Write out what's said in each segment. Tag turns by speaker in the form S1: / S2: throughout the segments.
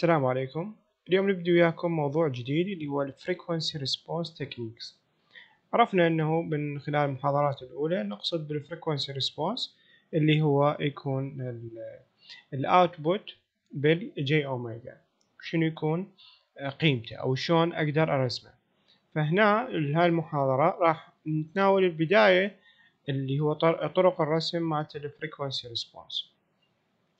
S1: السلام عليكم. اليوم نبدأ وياكم موضوع جديد اللي هو Frequency Response Techniques. عرفنا أنه من خلال المحاضرات الأولى نقصد بال Frequency Response اللي هو يكون ال Output بال J أوميجا شنو يكون؟ قيمته أو شلون أقدر أرسمه. فهنا هاي المحاضرة راح نتناول البداية اللي هو طرق الرسم مالت ال Frequency Response.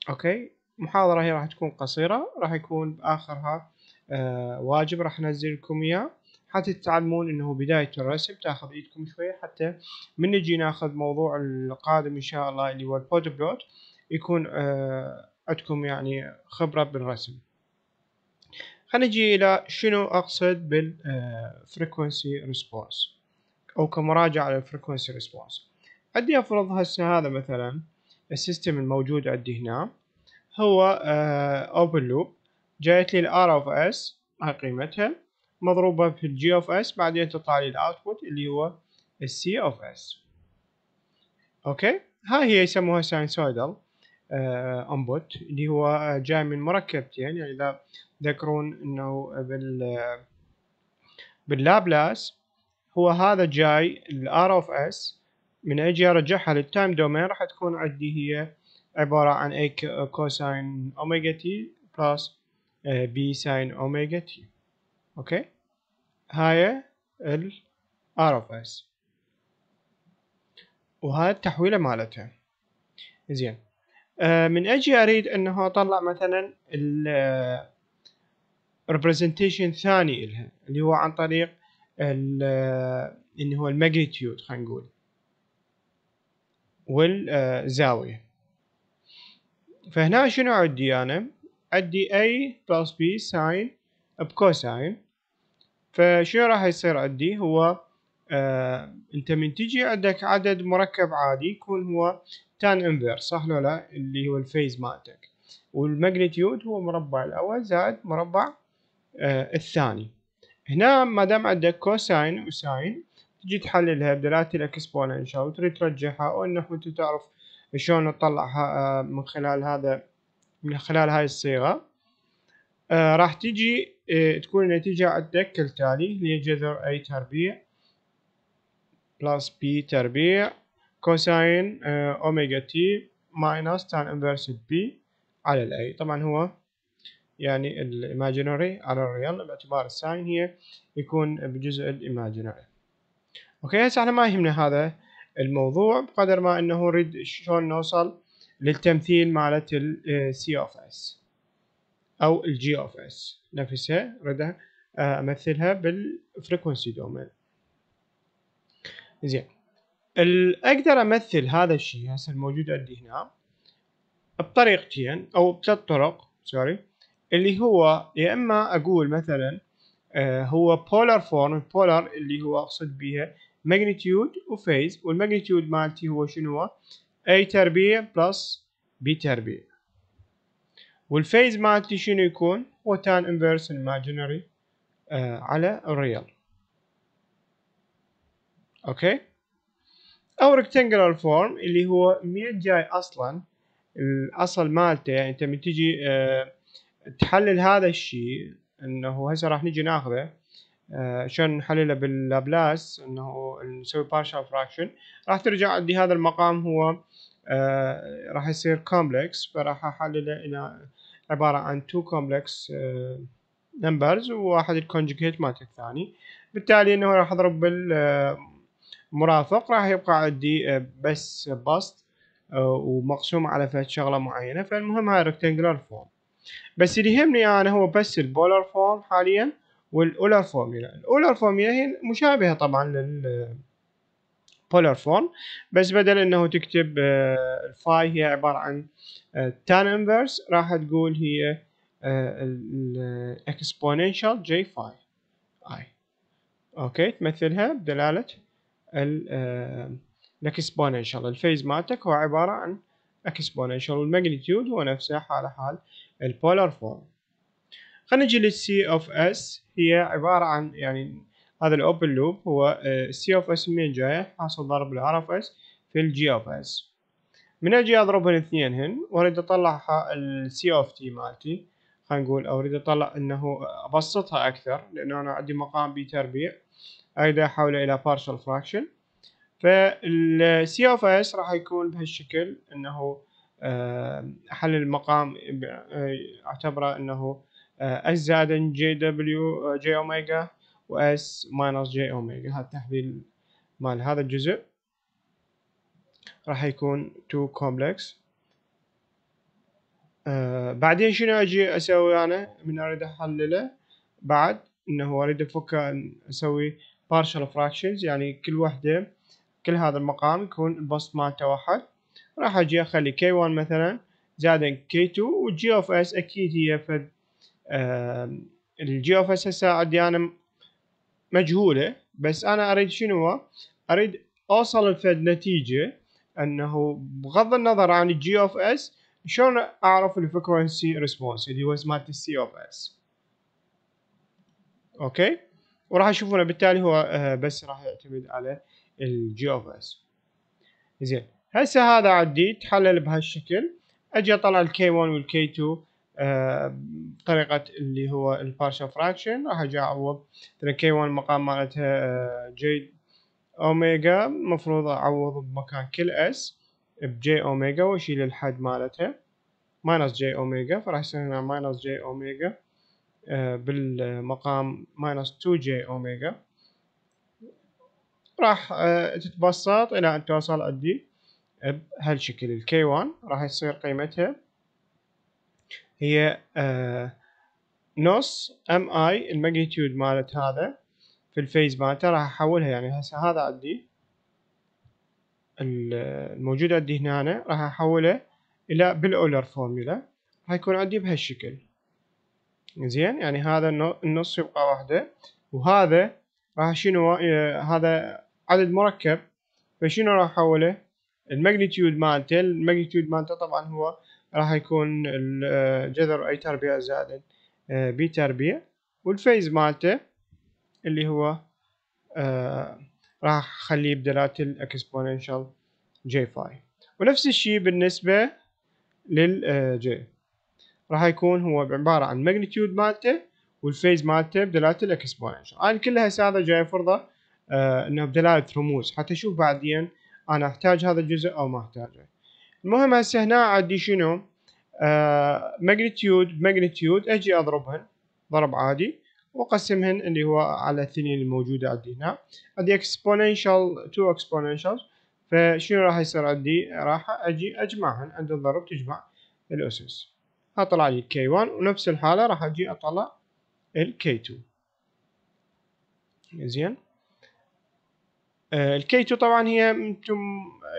S1: okay؟ المحاضرة هي راح تكون قصيرة راح يكون بآخرها آه واجب راح أنزل لكم إياه. حتى تتعلمون إنه بداية الرسم تأخذ إيدكم شوية حتى من نجي ناخذ موضوع القادم إن شاء الله اللي هو ال Bode plot يكون آه عندكم يعني خبرة بالرسم. خلينا نجي إلى شنو أقصد بال frequency response أو كمراجعة على ال frequency response عندي أفرض هسه هذا مثلا ال system الموجود عندي هنا. هو open loop جايت لي ال R of S هاي قيمتها. مضروبة في ال G of S بعدين تطلع لي ال output اللي هو ال C of S okay؟ هاي هي يسموها sinusoidal input اللي هو جاي من مركبتين يعني إذا تذكرون إنه بال باللابلاس هو هذا جاي ال R of S من أجي أرجعها لل time domain راح تكون عندي هي عبارة عن A cosine omega t plus B sine omega t okay هاي ال R of S. وهاي التحويلة مالتها. زين. آه من أجي أريد أنه أطلع مثلا ال representation ثاني إلها اللي هو عن طريق اللي هو ال magnitude خلينا نقول. والزاوية فهنا شنو عندي أنا؟ عندي a plus b sine ب cosine. فشنو راح يصير عندي؟ هو آه أنت من تجي عندك عدد مركب عادي يكون هو tan inverse صح ولا لا؟ اللي هو ال phase مالتك. وال magnitude هو مربع الأول زائد مربع آه الثاني. هنا ما دام عندك cosine و sine تجي تحللها بدلالة ال exponential وتريد ترجعها أو إنه أنت تعرف شلون نطلعها من خلال هذا من خلال هاي الصيغة. آه راح تجي آه تكون النتيجة عندك كالتالي هي جذر A تربيع plus B تربيع cosine آه omega t minus tan inverse B على ال A طبعا هو يعني ال imaginary على ال real باعتبار ال sine هي يكون بجزء ال imaginary okay هسه إحنا ما يهمنا هذا. الموضوع بقدر ما إنه نريد شلون نوصل للتمثيل مالت ال C of S أو ال G of S. نفسها اريد أمثلها بال frequency domain زين. أقدر أمثل هذا الشيء هسه الموجود عندي هنا بطريقتين أو بثلاث طرق sorry اللي هو يا إما أقول مثلا هو polar form polar اللي هو أقصد بها magnitude و phase وال magnitude مالتي هو شنو هو A تربيع plus B تربيع وال phase مالتي شنو يكون هو tan inverse imaginary آه على ال real okay أو rectangular form اللي هو مين جاي أصلا الاصل مالته يعني انت من تجي آه تحلل هذا الشيء انه هسه راح نجي ناخذه آه شلون نحلله باللابلاس إنه نسوي partial fraction. راح ترجع عندي هذا المقام هو آه راح يصير complex فراح أحلله إلى عبارة عن two complex آه numbers وواحد ال conjugate مالت الثاني بالتالي إنه راح أضرب بالمرافق راح يبقى عندي بس بسط ومقسوم على فد شغلة معينة. فالمهم هاي rectangular form. بس اللي يهمني أنا هو بس ال polar form حاليا. وال Euler formula ال Euler formula هي مشابهة طبعا لل polar form بس بدل إنه تكتب ال phi هي عبارة عن tan inverse راح تقول هي ال exponential j phi اي okay تمثلها بدلالة ال exponential ال phase مالتك هو عبارة عن exponential وال magnitude هو نفسه حال حال ال polar form خلينا نجي لل C of S هي عبارة عن يعني هذا ال open loop هو ال C of S منين جاية؟ حاصل ضرب ال R of S في ال G of S من أجي اضرب الاثنين هن؟ وأريد اطلع ال C of T مالتي. خلينا نقول أريد أطلع إنه أبسطها أكثر لأنه أنا عندي مقام بي تربيع. أريد أحوله إلى partial fraction. فال C of S راح يكون بهالشكل إنه أحلل المقام أعتبره إنه S زائد j w j omega و S minus j omega هذا التحليل مال هذا الجزء. راح يكون 2 complex آه بعدين شنو أجي أسوي أنا؟ من أريد أحلله بعد إنه أريد أفك أسوي partial fractions يعني كل وحدة كل هذا المقام يكون البسط مالته واحد راح أجي أخلي k1 مثلا زائد k2 وال G of S أكيد هي فد آه ال G of S هسه عندي أنا مجهولة بس أنا أريد شنو أريد أوصل لفد نتيجة أنه بغض النظر عن ال G of S شلون أعرف ال frequency response اللي هو مالت ال C of S؟ okay؟ وراح تشوفونه بالتالي هو آه بس راح يعتمد على ال G of S. زين هسه هذا عندي تحلل بهالشكل. أجي أطلع ال K 1 وال K 2 بطريقة اللي هو ال partial fraction راح أجي أعوض. K 1 المقام مالتها آه j omega. المفروض أعوض بمكان كل S ب j omega وأشيل الحد مالتها minus j omega. فراح يصير هنا minus j omega آه بالمقام minus 2 j omega. راح آه تتبسط إلى أن توصل عندي بهالشكل. ال K 1 راح يصير قيمتها هي آه نص M A ال magnitude مالت هذا في ال phase مالته راح احولها يعني هسه هذا عندي الموجود عندي هنا راح احوله إلى بال Euler formula راح يكون عندي بهالشكل. زين؟ يعني هذا النص يبقى واحدة. وهذا راح شنو هذا عدد مركب. فشنو راح احوله؟ ال magnitude مالته. ال magnitude مالته طبعا هو راح يكون جذر اي تربيع زائد بي تربيع. وال phase مالته اللي هو آه راح أخليه بدلالة ال exponential j phi ونفس الشيء بالنسبة لل G راح يكون هو عبارة عن magnitude مالته وال phase مالته بدلالة ال exponential أنا كلها هذا جاي فرضة آه إنه بدلالة رموز حتى أشوف بعدين أنا أحتاج هذا الجزء أو ما أحتاجه. المهم هسه هنا عندي شنو؟ آه magnitude magnitude أجي أضربهن ضرب عادي وأقسمهن اللي هو على الاثنين الموجودة عندي هنا. عندي exponential two exponentials. فشنو راح يصير عندي؟ راح أجي أجمعهن. عند الضرب تجمع الأسس. أطلع لي K1 ونفس الحالة راح أجي أطلع ال K2 زين؟ ال K 2 طبعا هي أنتم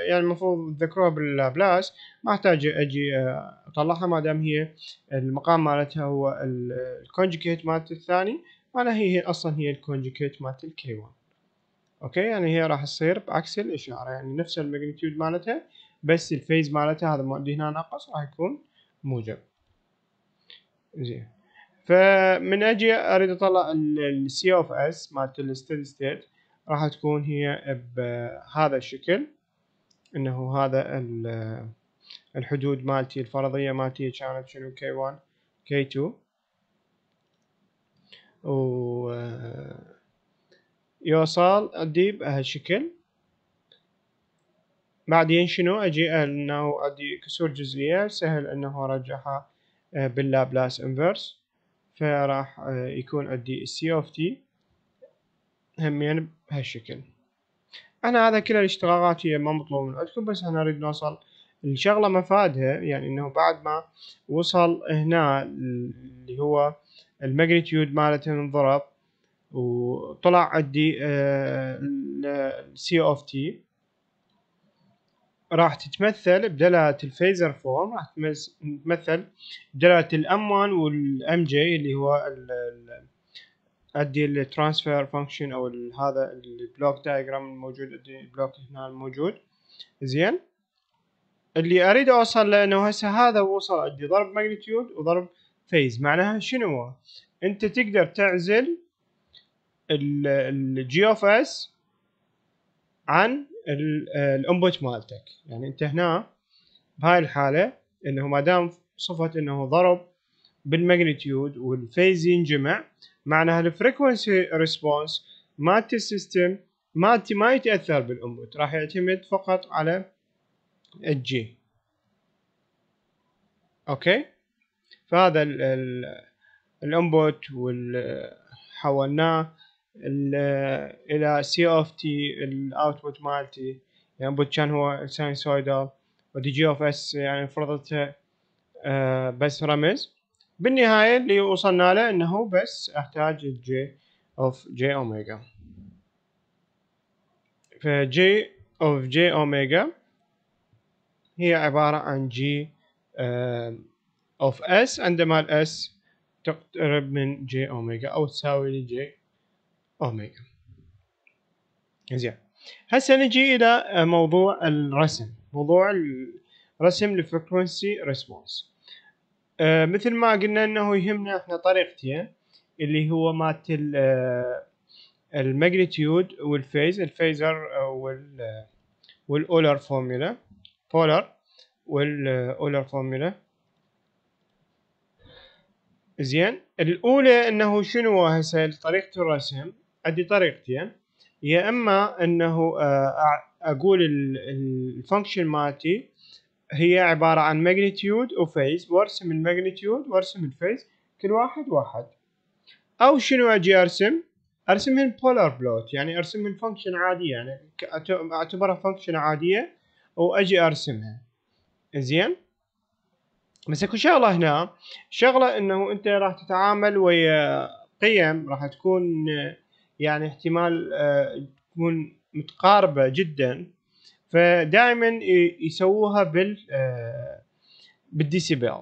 S1: يعني المفروض تذكروها باللابلاس ما أحتاج أجي أطلعها ما دام هي المقام مالتها هو ال conjugate مالت الثاني معناها هي, أصلا هي ال conjugate مالت ال K 1 okay؟ يعني هي راح تصير بعكس الإشارة يعني نفس ال magnitude مالتها بس ال phase مالتها هذا عندي هنا ناقص راح يكون موجب. زين. فمن أجي أريد أطلع ال C of S مالت ال steady state راح تكون هي بهذا الشكل إنه هذا الحدود مالتي الفرضية مالتي كانت شنو؟ K1 K2 و يوصل عندي بهالشكل بعدين شنو؟ أجي انه عندي كسور جزئية سهل إنه أرجعها بال Laplace inverse. فراح يكون عندي ال C of T همين بهالشكل. أنا هذا كل الاشتراكات هي ما مطلوب من عندكم بس أنا نريد نوصل الشغلة مفادها يعني إنه بعد ما وصل هنا اللي هو ال magnitude مالته انضرب وطلع عندي ال C of t راح تتمثل بدلالة ال phasor form راح تتمثل بدلالة ال M 1 وال M G اللي هو أدي ال transfer function أو هذا ال block diagram الموجود أدي ال block هنا الموجود. زين. اللي أريد أوصل له إنه هسه هذا وصل عندي ضرب magnitude وضرب phase معناها شنو أنت تقدر تعزل ال G of s عن ال input مالتك. يعني أنت هنا بهاي الحالة إنه ما دام صفه إنه ضرب بال magnitude وال phase ينجمع معناها ال frequency response مالت ال system ما ما يتأثر بال input راح يعتمد فقط على ال G okay؟ فهذا ال input حولناه إلى C of t ال output مالتي. يعني كان هو sinusoidal ودي G of s يعني فرضتها آه بس رمز. بالنهاية اللي وصلنا له إنه بس أحتاج ال G of j omega ف G of j omega هي عبارة عن G of s عندما ال s تقترب من j omega أو تساوي ل j omega زين. هسه نجي إلى موضوع الرسم. موضوع الرسم ال frequency response آه مثل ما قلنا إنه يهمنا إحنا طريقتين اللي هو مالت الماجنتيود والفيز الفيزر وال والاولر فورمولا بولر والاولر فورمولا. زين الأولى إنه شنو هسه طريقة الرسم؟ عندي طريقتين. يا إما إنه آه، أقول ال function مالتي هي عبارة عن magnitude و phase وارسم ال magnitude وارسم ال phase كل واحد واحد. أو شنو أجي أرسم؟ ارسمهن polar plot يعني ارسمهن function عادية يعني أعتبرها function عادية وأجي أرسمها. زين بس أكو شغلة هنا. شغلة إنه أنت راح تتعامل ويا قيم راح تكون يعني احتمال آه، تكون متقاربة جدا. فدائما يسووها بال آه، بالديسيبل.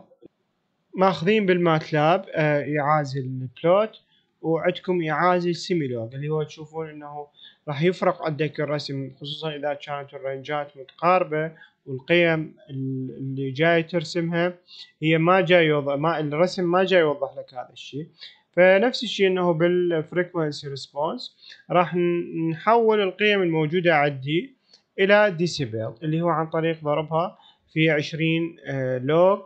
S1: ماخذين بالماتلاب آه، اعازي البلوت وعندكم اعازي السيميلوج اللي هو تشوفون إنه راح يفرق عندك الرسم خصوصا إذا كانت الرنجات متقاربة والقيم اللي جاي ترسمها هي ما جاي يوضح ما الرسم ما جاي يوضح لك هذا الشيء. فنفس الشيء إنه بالفريكونسي ريسبونس راح نحول القيم الموجودة عندي إلى ديسيبل اللي هو عن طريق ضربها في 20 log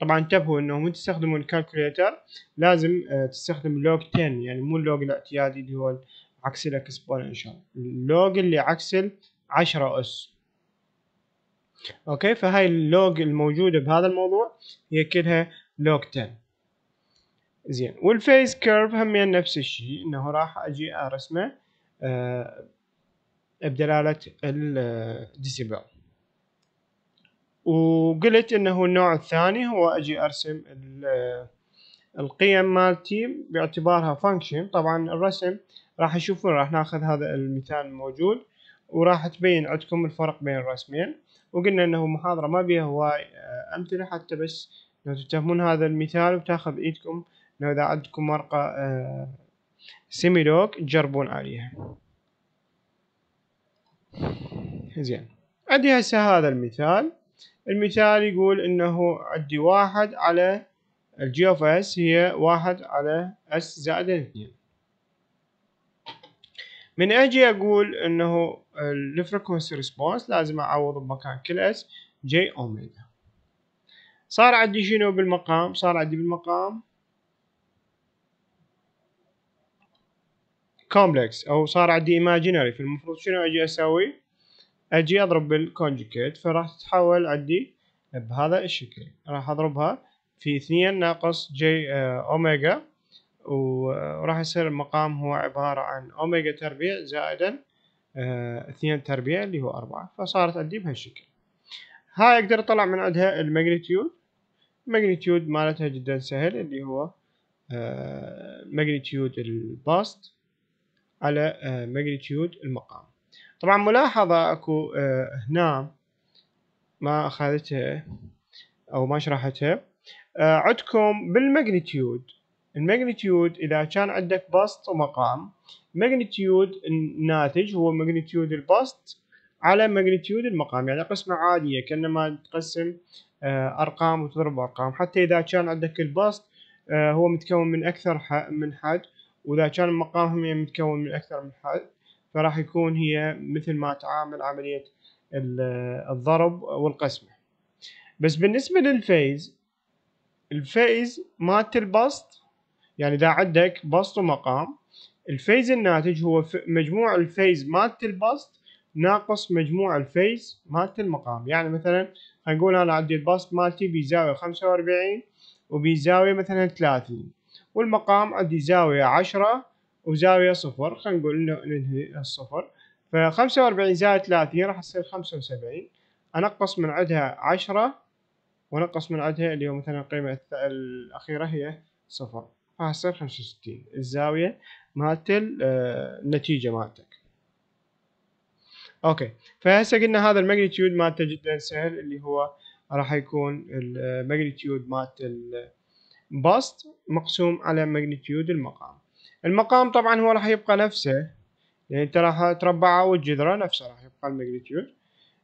S1: طبعا انتبهوا إنه من تستخدموا ال calculator لازم آه، تستخدم log 10 يعني مو ال log الاعتيادي اللي هو عكس ال exponential ال log اللي عكس 10 أس. okay؟ فهاي ال log الموجودة بهذا الموضوع هي كلها log 10 زين وال phase curve هم نفس الشيء إنه راح أجي أرسمه آه بدلالة الديسيبل وقلت إنه النوع الثاني هو أجي أرسم القيم مالتي باعتبارها function طبعا الرسم راح تشوفون راح ناخذ هذا المثال الموجود وراح تبين عندكم الفرق بين الرسمين. وقلنا إنه محاضرة ما بيها هواي آه، أمثلة حتى بس. لو تفهمون هذا المثال وتاخذ إيدكم لو إذا عندكم ورقة آه، semilog تجربون عليها. زين. عندي هسه هذا المثال. المثال يقول إنه عندي واحد على ال G of s هي واحد على s زائد اثنين من أجي أقول إنه ال frequency response لازم أعوض بمكان كل s j omega صار عندي شنو بالمقام؟ صار عندي بالمقام complex أو صار عندي imaginary فالمفروض شنو أجي أسوي؟ أجي أضرب بال conjugate فراح تتحول عندي بهذا الشكل. راح أضربها في اثنين ناقص j آه، اوميجا وراح يصير المقام هو عبارة عن اوميجا تربيع زائدا آه، اثنين تربيع اللي هو أربعة. فصارت عندي بهالشكل. هاي أقدر أطلع من عندها ال magnitude. ال magnitude مالتها جدا سهل اللي هو magnitude البسط. على magnitude المقام. طبعا ملاحظة أكو آه، هنا ما اخذتها أو ما شرحتها آه، عندكم بال magnitude ال magnitude إذا كان عندك بسط ومقام magnitude الناتج هو magnitude البسط على magnitude المقام. يعني قسمة عادية كأنما تقسم آه، أرقام وتضرب أرقام. حتى إذا كان عندك البسط هو متكون من أكثر من حد. وإذا كان المقام هم متكون من أكثر من حد فراح يكون هي مثل ما تعامل عملية الضرب والقسمة. بس بالنسبة لل phase ال phase مالت البسط يعني إذا عندك بسط ومقام ال phase الناتج هو مجموع ال phase مالت البسط ناقص مجموع ال phase مالت المقام. يعني مثلا نقول أنا عندي البسط مالتي خمسة وأربعين وبزاوية مثلا ثلاثين. والمقام عندي زاوية عشرة وزاوية صفر. خلينا نقول ننهي الصفر. فخمسة وأربعين زائد ثلاثين راح تصير خمسة وسبعين. أنقص من عندها عشرة ونقص من عندها اللي هو مثلا القيمة الأخيرة هي صفر. راح تصير خمسة وستين. الزاوية مالت آه، النتيجة مالتك. okay. فهسه قلنا هذا ال magnitude مالته جدا سهل اللي هو راح يكون ال magnitude مالت البسط مقسوم على magnitude المقام. المقام طبعا هو راح يبقى نفسه. يعني أنت راح تربعه والجذر نفسه راح يبقى ال magnitude.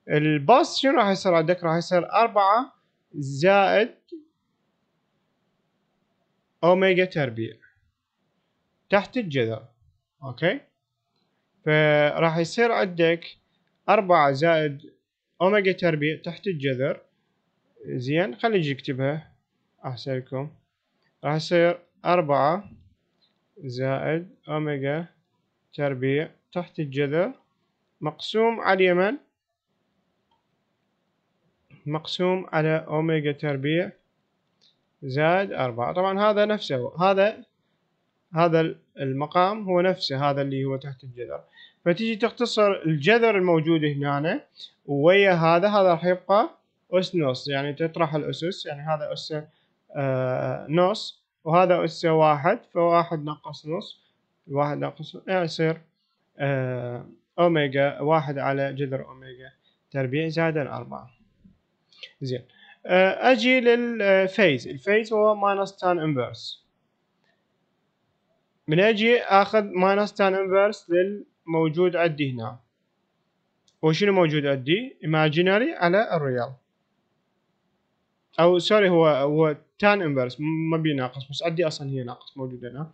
S1: البسط شنو راح يصير عندك؟ راح يصير أربعة زائد أوميجا تربيع تحت الجذر. okay؟ فراح يصير عندك أربعة زائد أوميجا تربيع تحت الجذر. زين خلي نجي نكتبها أحسن لكم راح يصير أربعة زائد أوميجا تربيع تحت الجذر مقسوم على المن مقسوم على أوميجا تربيع زائد أربعة. طبعا هذا نفسه هذا هذا المقام هو نفسه هذا اللي هو تحت الجذر. فتيجي تختصر الجذر الموجود هنا ويا هذا هذا راح يبقى أس نص يعني تطرح الأسس يعني هذا أس نص. وهذا أس واحد فواحد ناقص نص. واحد ناقص يعني يصير آه أوميجا واحد على جذر أوميجا. تربيع زائد أربعة زين. آه أجي لل phase. ال phase هو minus tan inverse من أجي آخذ minus tan inverse للموجود عندي هنا. وشنو موجود عندي؟ imaginary على ال real. أو sorry هو هو tan inverse ما بي ناقص بس عندي أصلا هي ناقص موجوده هنا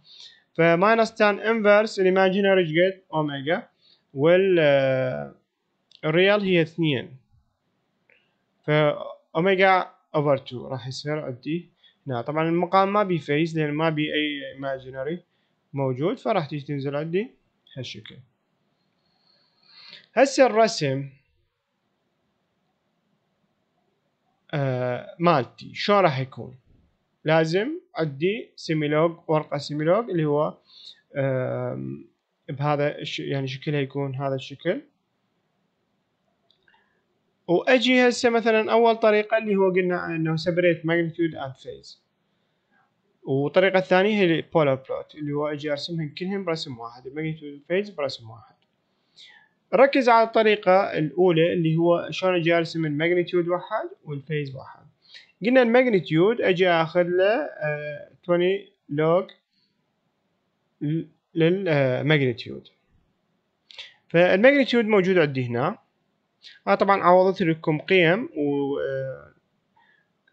S1: ف minus tan inverse ال imaginary جيت اوميجا وال ال real هي اثنين ف omega over 2 راح يصير عندي هنا طبعا المقام ما بي phase لأن ما بي اي imaginary موجود فراح تيجي تنزل عندي هالشكل هسه الرسم آه مالتي شلون راح يكون لازم عندي semilog ورقة semilog اللي هو بهذا يعني شكلها يكون هذا الشكل. وأجي هسه مثلا أول طريقة اللي هو قلنا انه separate magnitude and phase. والطريقة الثانية هي polar plot اللي هو أجي أرسمهم كلهم برسم واحد magnitude phase برسم واحد. ركز على الطريقة الأولى اللي هو شلون أجي أرسم ال magnitude واحد وال phase واحد. قلنا ال magnitude أجي أخذ له 20 log لل magnitude فال magnitude موجود عندي هنا. أنا طبعا عوضت لكم قيم و آه،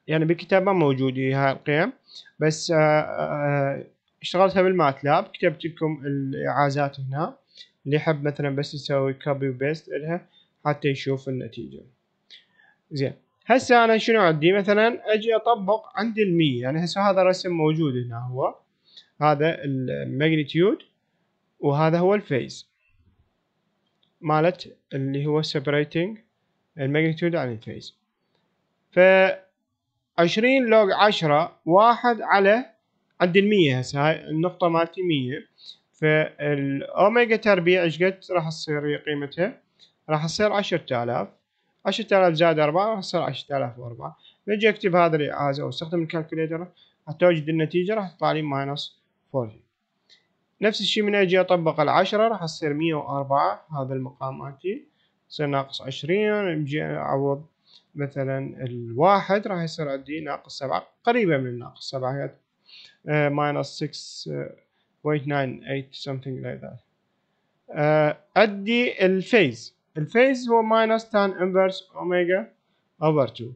S1: يعني بالكتاب ما موجود هاي القيم. بس آه، آه، اشتغلتها بال MATLAB. كتبت لكم الإيعازات هنا. اللي يحب مثلا بس يسوي copy و paste لها حتى يشوف النتيجة. زين. هسه أنا شنو عندي؟ مثلا أجي أطبق عندي المية يعني هسه هذا رسم موجود هنا هو. هذا ال magnitude وهذا هو ال phase مالت اللي هو separating ال magnitude عن ال phase ف عشرين log عشرة واحد على عند المية هسه. هاي النقطة مالتي مية. فالاوميجا تربيع إيش قد؟ راح تصير قيمتها؟ راح تصير عشرة آلاف. عشرة آلاف زائد أربعة راح تصير عشرة آلاف وأربعة. نجي أكتب هذا الإيعاز واستخدم ال calculator حتى أوجد النتيجة راح تطلع لي minus forty نفس الشيء من أجي أطبق العشرة راح تصير مية وأربعة هذا المقام مالتي. يصير ناقص عشرين نجي أعوض مثلا الواحد راح يصير عندي ناقص سبعة قريبة من الناقص سبعة هي minus 6 0.98 something like that. uh, عندي ال phase. ال phase هو minus tan inverse omega over 2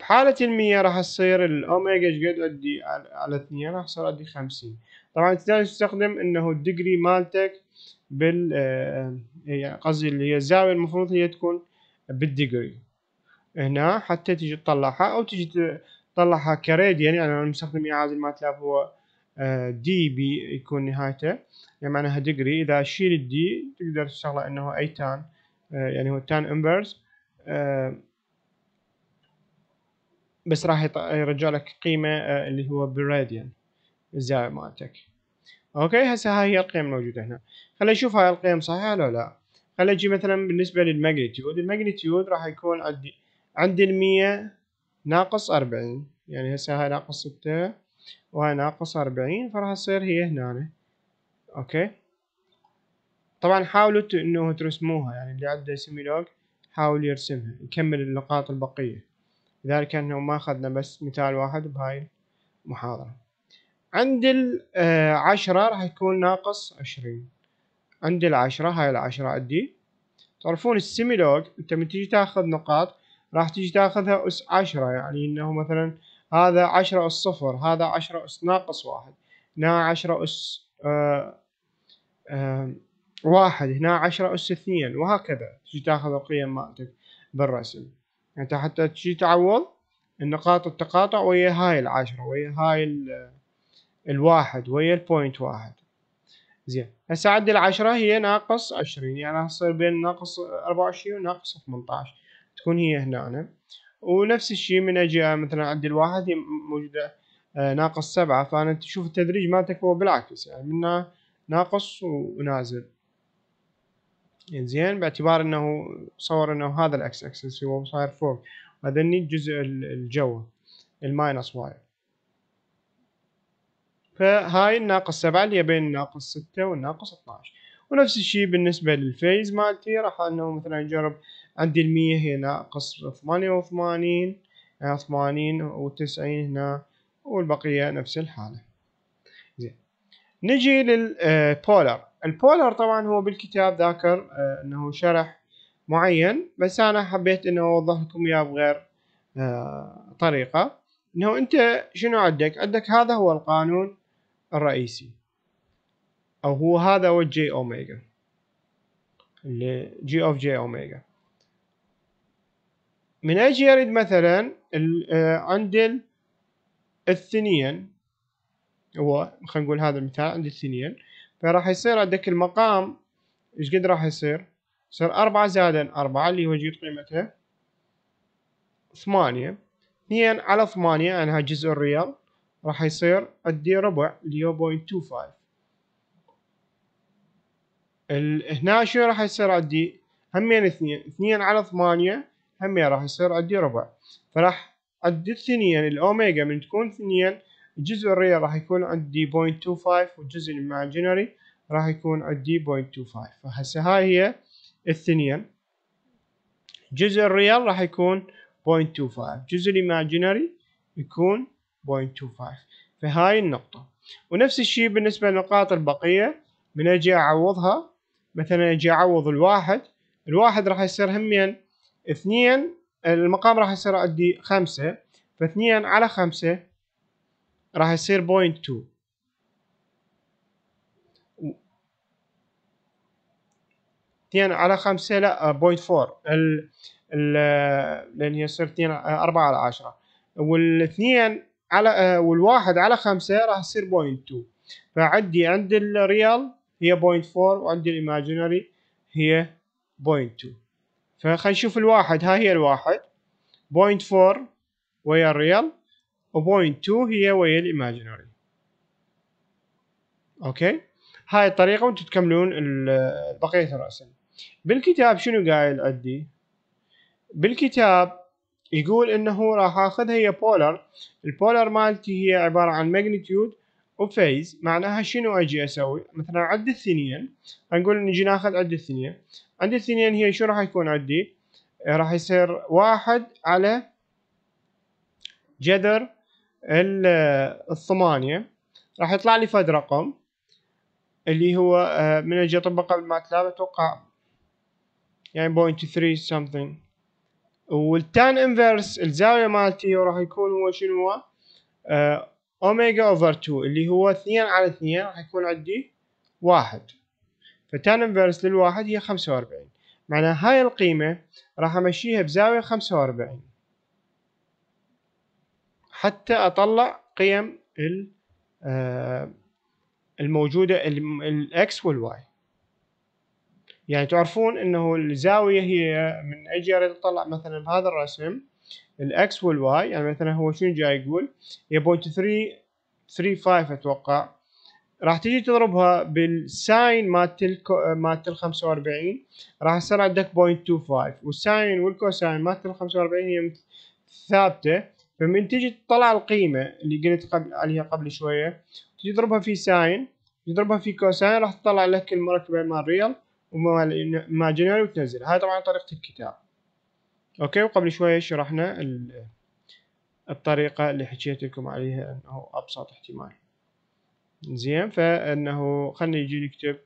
S1: بحالة المية راح تصير الأوميجا إيش قد عندي؟ على اثنين راح تصير عندي خمسين. طبعا تقدر تستخدم إنه ال degree مالتك بال آه، يعني قصدي اللي هي الزاوية المفروض هي تكون بال degree هنا حتى تيجي تطلعها أو تيجي طلعها كراديان يعني أنا مستخدم إيعاز ال MATLAB هو D آه، بي يكون نهايته يعني معناها degree إذا شيل ال D تقدر تشتغله إنه a tan يعني هو tan inverse بس راح يرجع لك قيمة اللي هو بالراديان الزاوية مالتك. okay هسه هاي هي القيم الموجودة هنا. خلينا نشوف هاي القيم صحيحة ولا لا. خلينا نجي مثلا بالنسبة لل magnitude. ال magnitude راح يكون عندي عندي المية ناقص أربعين. يعني هسه هاي ناقص ستة وهاي ناقص أربعين فراح تصير هي هنا. okay؟ طبعا حاولوا إنه ترسموها يعني اللي عنده semi-log حاول يرسمها يكمل النقاط البقية. لذلك إنه ما أخذنا بس مثال واحد بهاي المحاضرة. عند العشرة راح يكون ناقص عشرين. عند العشرة هاي العشرة عندي تعرفون ال semi-log أنت من تيجي تاخذ نقاط راح تيجي تاخذها أس عشرة يعني إنه مثلا هذا عشرة أس صفر هذا عشرة أس ناقص واحد هنا عشرة أس آه آه واحد هنا عشرة أس اثنين وهكذا. تجي تاخذ القيم مالتك بالرسم. يعني انت حتى تجي تعوض النقاط التقاطع ويا هاي العشرة ويا هاي الواحد ويا ال point واحد. زين. هسه عندي العشرة هي ناقص عشرين. يعني تصير بين ناقص أربعة وعشرين وناقص ثمنتاش. تكون هي هنا ونفس الشيء من أجي مثلا عندي الواحد هي موجودة آه، ناقص سبعة. فأنا تشوف التدريج مالتك هو بالعكس. يعني منها ناقص ونازل. يعني زين باعتبار إنه صور إنه هذا الاكس اكسس هو صاير فوق. هذا الجزء الجو ال minus y فهاي الناقص سبعة اللي بين الناقص ستة والناقص 12 ونفس الشيء بالنسبة لل phase مالتي راح إنه مثلا نجرب عندي المية هي ناقص ثمانية وثمانين ثمانين وتسعين هنا والبقية نفس الحالة. زين. نجي لل polar ال polar طبعا هو بالكتاب ذاكر آه، إنه شرح معين بس أنا حبيت إنه أوضح لكم إياه بغير آه، طريقة. إنه أنت شنو عندك؟ عندك هذا هو القانون الرئيسي أو هو هذا هو ال j omega اللي G of j omega من أجي اريد مثلا آه، عند الثنين هو خلينا نقول هذا المثال عند الثنين فراح يصير عندك المقام إيش قد راح يصير؟ يصير أربعة زائدا أربعة اللي هو جبت قيمته. ثمانية. اثنين على ثمانية أنها جزء ال real راح يصير عندي ربع اللي هو point two five هنا شو راح يصير عندي همين اثنين. اثنين على ثمانية همين راح يصير عندي ربع. فراح عندي الاثنين الأوميجا من تكون اثنين الجزء ال real راح يكون عندي point two five والجزء ال imaginary راح يكون عندي point two five فهسه هاي هي الاثنين جزء ال real راح يكون point two five جزء ال imaginary يكون 0.25 فهاي النقطة. ونفس الشيء بالنسبة للنقاط البقية من أجي أعوضها مثلا أجي أعوض الواحد الواحد راح يصير همين اثنين المقام راح يصير عندي خمسة فاثنين على خمسة راح يصير point two اثنين على خمسة لا point four ال ال لأن تصير اثنين أربعة على عشرة. والاثنين على آه، والواحد على خمسة راح يصير point two فعندي عند ال real هي point four وعندي ال imaginary هي point two فخلينا نشوف الواحد. ها هي الواحد. point four ويا ال real. و point two هي ويا ال imaginary okay هاي الطريقة وأنتم تكملون بقية الرسم بالكتاب شنو قايل عندي بالكتاب يقول إنه راح أخذها هي polar ال polar مالتي هي عبارة عن magnitude و phase معناها شنو أجي أسوي؟ مثلا عد الثنين. نقول نجي ناخذ عد الثنين. عد الثنين هي شو راح يكون عندي راح يصير واحد على جذر الثمانية. راح يطلع لي فد رقم اللي هو آه، من أجي اطبقه بالماتلاب أتوقع. يعني point three something. وال tan inverse الزاوية مالتي راح يكون هو شنو هو؟ omega over 2 اللي هو 2 على 2 راح يكون عندي واحد. ف tan inverse للواحد هي 45 معناها هاي القيمة راح أمشيها بزاوية 45 حتى أطلع قيم آه، الموجودة ال x وال y يعني تعرفون إنه الزاوية هي من أجي اريد اطلع مثلا بهذا الرسم ال x وال y يعني مثلا هو شنو جاي يقول؟ point three three five أتوقع. راح تجي تضربها بال sine مالت مالت ال 45 راح يصير عندك 0.25 وال sine وال cosine مالت ال 45 هي ثابتة. فمن تجي تطلع القيمة اللي قلت قبل عليها قبل شوية تجي تضربها في sine تضربها في cosine راح تطلع لك المركبة مال real ومال imaginary وتنزل. هاي طبعا طريقة الكتاب. okay؟ وقبل شوية شرحنا الطريقة اللي حكيت لكم عليها إنه أبسط احتمال. زين؟ فإنه خلنا يجي نكتب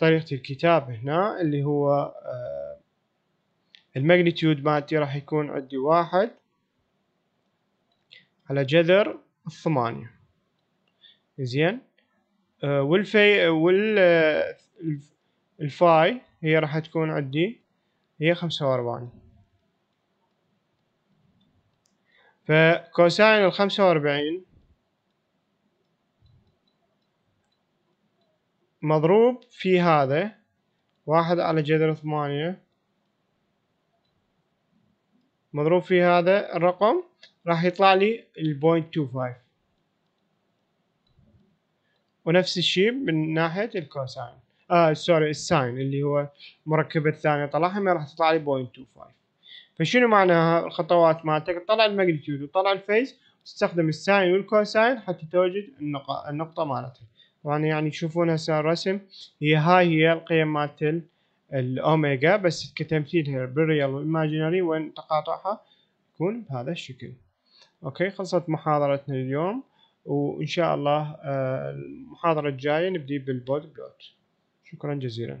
S1: طريقة الكتاب هنا اللي هو آه، ال magnitude مالتي راح يكون عندي واحد. على جذر الثمانية. زين؟ آه، والفي وال آه، ال phi هي راح تكون عندي هي خمسة وأربعين. ف cosine الخمسة وأربعين مضروب في هذا واحد على جذر ثمانية مضروب في هذا الرقم راح يطلع لي two five ونفس الشيء من ناحية ال cosine آه sorry ال sine اللي هو المركبة الثانية طلعها راح تطلع لي point two five فشنو معناها الخطوات مالتك؟ تطلع ال magnitude وتطلع ال phase تستخدم ال sine وال cosine حتى توجد النقطة, النقطة مالتها طبعا يعني تشوفون هسه الرسم هي هاي هي القيم مالت الأوميجا بس كتمثيلها بال real وال imaginary وين تقاطعها يكون بهذا الشكل. okay خلصت محاضرتنا اليوم وإن شاء الله آه، المحاضرة الجاية نبدي بال Bode plot شكرا جزيلا.